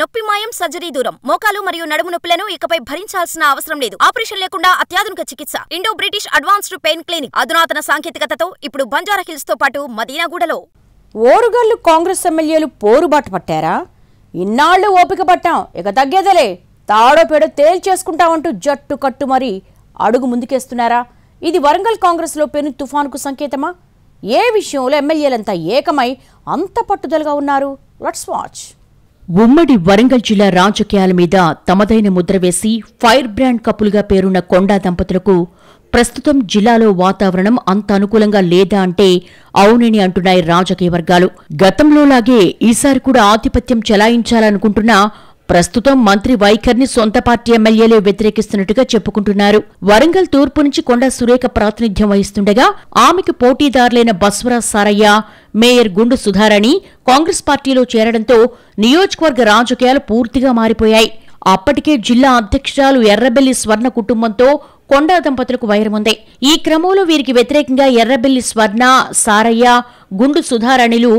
నొప్పి మాయం సర్జరీ దూరం. మోకాలు మరియు నడుము నొప్పులను ఇకపై భరించాల్సిన అవసరం లేదు. ఆపరేషన్ లేకుండా అత్యాధునిక చికిత్స. Indo British advanced pain clinic. అధునాతన సాంకేతికతతో ఇప్పుడు బంజారా హిల్స్తో పాటు మదీనాగూడలో. ఓరుగల్లు కాంగ్రెస్ ఎమ్మెల్యేలు పోరుబాటు పట్టారా? ఇన్నాళ్ళు ఓపిక పట్టాం. ఇక తగ్గేదలే. తాడో పేడో తేల్చేసుకుంటామంటూ జట్టు కట్టు మరి అడుగు ముందుకేస్తున్నారా? ఇది వరంగల్ కాంగ్రెస్లో పెను తుఫానుకు సంకేతమా? ఏ విషయంలో ఎమ్మెల్యేలంతా ఏకమై అంత పట్టుదలగా ఉన్నారు? Let's watch. ఉమ్మడి వరంగల్ జిల్లా రాజకీయాల మీద తమదైన ముద్ర వేసి ఫైర్ బ్రాండ్ కప్పులుగా పేరున్న కొండా దంపతులకు ప్రస్తుతం జిల్లాలో వాతావరణం అంత అనుకూలంగా లేదా అంటే అవునని అంటున్నాయి రాజకీయ వర్గాలు. గతంలోలాగే ఈసారి కూడా ఆధిపత్యం చెలాయించాలనుకుంటున్నా ప్రస్తుతం మంత్రి వైఖరిని సొంత పార్టీ ఎమ్మెల్యేలే వ్యతిరేకిస్తున్నట్టుగా చెప్పుకుంటున్నారు. వరంగల్ తూర్పు నుంచి కొండ సురేఖ ప్రాతినిధ్యం వహిస్తుండగా ఆమెకు పోటీదారులైన బస్వరాజ్ సారయ్య మేయర్ గుండు సుధారాణి కాంగ్రెస్ పార్టీలో చేరడంతో నియోజకవర్గ రాజకీయాలు పూర్తిగా మారిపోయాయి. అప్పటికే జిల్లా అధ్యక్షురాలు ఎర్రబెల్లి స్వర్ణ కుటుంబంతో కొండా దంపతులకు వైరముంది ఈ క్రమంలో వీరికి వ్యతిరేకంగా ఎర్రబెల్లి స్వర్ణ సారయ్య గుండు సుధారాణిలు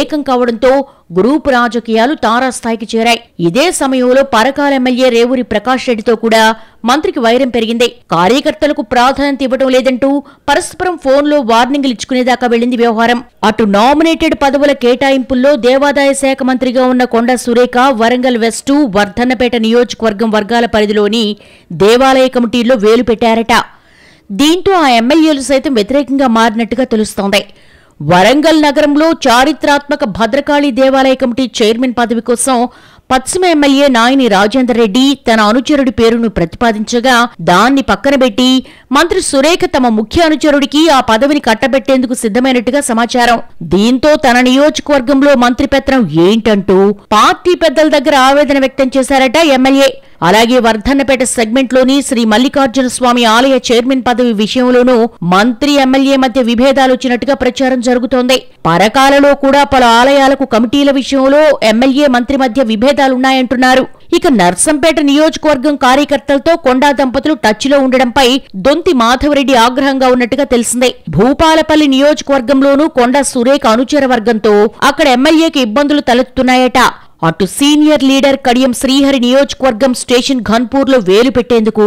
ఏకం కావడంతో గ్రూపు రాజకీయాలు తారాస్థాయికి చేరాయి. ఇదే సమయంలో పరకాల ఎమ్మెల్యే రేవూరి ప్రకాష్ రెడ్డితో కూడా మంత్రికి వైరం పెరిగింది. కార్యకర్తలకు ప్రాధాన్యత ఇవ్వడం లేదంటూ పరస్పరం ఫోన్లో వార్నింగ్లు ఇచ్చుకునేదాకా వెళ్ళింది వ్యవహారం. అటు నామినేటెడ్ పదవుల కేటాయింపుల్లో దేవాదాయ శాఖ మంత్రిగా ఉన్న కొండ సురేఖ వరంగల్ వెస్టు వర్ధన్నపేట నియోజకవర్గం వర్గాల పరిధిలోని దేవాలయ కమిటీల్లో వేలు పెట్టారట. దీంతో ఆ ఎమ్మెల్యేలు సైతం వ్యతిరేకంగా మారినట్టుగా తెలుస్తోంది. వరంగల్ నగరంలో చారిత్రాత్మక భద్రకాళి దేవాలయ కమిటీ చైర్మన్ పదవి కోసం పశ్చిమ ఎమ్మెల్యే నాయని రాజేందర్ రెడ్డి తన అనుచరుడి పేరును ప్రతిపాదించగా దాన్ని పక్కన పెట్టి మంత్రి సురేఖ తమ ముఖ్య అనుచరుడికి ఆ పదవిని కట్టబెట్టేందుకు సిద్ధమైనట్టుగా సమాచారం. దీంతో తన నియోజకవర్గంలో మంత్రి పెత్తనం ఏంటంటూ పార్టీ పెద్దల దగ్గర ఆవేదన వ్యక్తం చేశారట ఎమ్మెల్యే. అలాగే వర్ధన్నపేట సెగ్మెంట్లోని శ్రీ మల్లికార్జున స్వామి ఆలయ చైర్మన్ పదవి విషయంలోనూ మంత్రి ఎమ్మెల్యే మధ్య విభేదాలు వచ్చినట్టుగా ప్రచారం జరుగుతోంది. పరకాలలో కూడా పలు ఆలయాలకు కమిటీల విషయంలో ఎమ్మెల్యే మంత్రి మధ్య విభేదాలున్నాయంటున్నారు ఇక నర్సంపేట నియోజకవర్గం కార్యకర్తలతో కొండా దంపతులు టచ్లో ఉండడంపై దొంతి మాధవరెడ్డి ఆగ్రహంగా ఉన్నట్టుగా తెలిసిందే. భూపాలపల్లి నియోజకవర్గంలోనూ కొండా సురేఖ అనుచర వర్గంతో అక్కడ ఎమ్మెల్యేకి ఇబ్బందులు తలెత్తున్నాయట అటు సీనియర్ లీడర్ కడియం శ్రీహరి నియోజకవర్గం స్టేషన్ ఘన్పూర్లో వేలు పెట్టేందుకు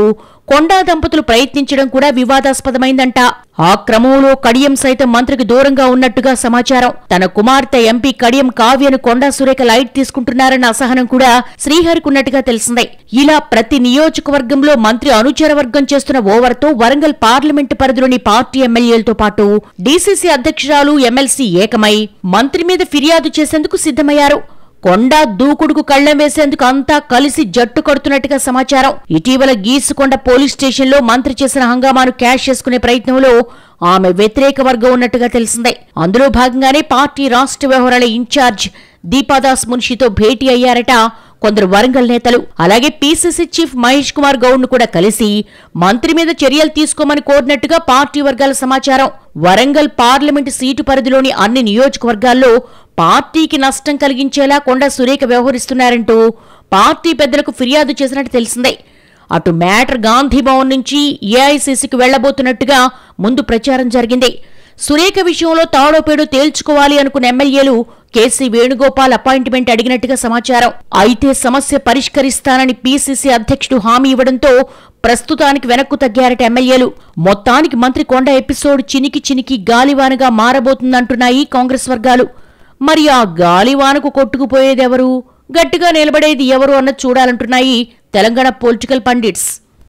కొండా దంపతులు ప్రయత్నించడం కూడా వివాదాస్పదమైందంట. ఆ క్రమంలో కడియం సైతం మంత్రికి దూరంగా ఉన్నట్టుగా సమాచారం. తన కుమార్తె ఎంపీ కడియం కావ్యను కొండా సురేఖ లైట్ తీసుకుంటున్నారన్న అసహనం కూడా శ్రీహరికున్నట్టుగా తెలిసిందే. ఇలా ప్రతి నియోజకవర్గంలో మంత్రి అనుచరవర్గం చేస్తున్న ఓవర్తో వరంగల్ పార్లమెంటు పరిధిలోని పార్టీ ఎమ్మెల్యేలతో పాటు డీసీసీ అధ్యక్షురాలు ఎమ్మెల్సీ ఏకమై మంత్రి మీద ఫిర్యాదు చేసేందుకు సిద్ధమయ్యారు. కొండ దూకుడుకు కళ్ళెం వేసేందుకు అంతా కలిసి జట్టు కడుతున్నట్టుగా సమాచారం. ఇటీవల గీసుకొండ పోలీస్ స్టేషన్లో మంత్రి చేసిన హంగామాను క్యాష్ చేసుకునే ప్రయత్నంలో ఆమె వ్యతిరేక వర్గం ఉన్నట్టుగా తెలిసిందే. అందులో భాగంగానే పార్టీ రాష్ట్ర వ్యవహారాల ఇన్ఛార్జ్ దీపాదాస్ మున్షితో భేటీ అయ్యారట కొందరు వరంగల్ నేతలు అలాగే పీసీసీ చీఫ్ మహేష్ కుమార్ గౌడ్ను కూడా కలిసి మంత్రి మీద చర్యలు తీసుకోమని కోరినట్టుగా పార్టీ వర్గాల సమాచారం. వరంగల్ పార్లమెంటు సీటు పరిధిలోని అన్ని నియోజకవర్గాల్లో పార్టీకి నష్టం కలిగించేలా కొండ సురేఖ వ్యవహరిస్తున్నారంటూ పార్టీ పెద్దలకు ఫిర్యాదు చేసినట్టు తెలిసిందే. అటు మ్యాటర్ గాంధీభవన్ నుంచి ఏఐసీసీకి వెళ్ళబోతున్నట్టుగా ముందు ప్రచారం జరిగింది. సురేఖ విషయంలో తాడోపేడు తేల్చుకోవాలి అనుకున్న ఎమ్మెల్యేలు కేసీ వేణుగోపాల్ అపాయింట్మెంట్ అడిగినట్టుగా సమాచారం. అయితే సమస్య పరిష్కరిస్తానని పీసీసీ అధ్యక్షుడు హామీ ఇవ్వడంతో ప్రస్తుతానికి వెనక్కు తగ్గారట ఎమ్మెల్యేలు. మొత్తానికి మంత్రి కొండ ఎపిసోడ్ చినికి చినికి గాలివానగా మారబోతుందంటున్నాయి కాంగ్రెస్ వర్గాలు. మరి ఆ గాలివానకు కొట్టుకుపోయేదెవరు? గట్టిగా నిలబడేది ఎవరు అన్నది చూడాలంటున్నాయి తెలంగాణ పొలిటికల్ పండిట్స్.